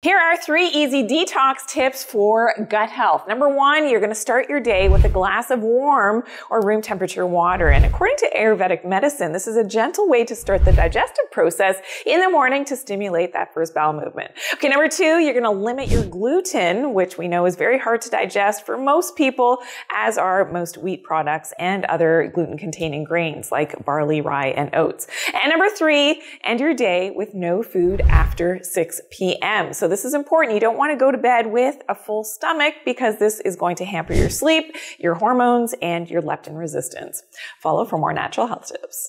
Here are three easy detox tips for gut health. Number one, you're going to start your day with a glass of warm or room temperature water. And according to Ayurvedic medicine, this is a gentle way to start the digestive process in the morning to stimulate that first bowel movement. Okay, number two, you're going to limit your gluten, which we know is very hard to digest for most people, as are most wheat products and other gluten containing grains like barley, rye, and oats. And number three, end your day with no food after 6 p.m. So this is important. You don't want to go to bed with a full stomach because this is going to hamper your sleep, your hormones, and your leptin resistance. Follow for more natural health tips.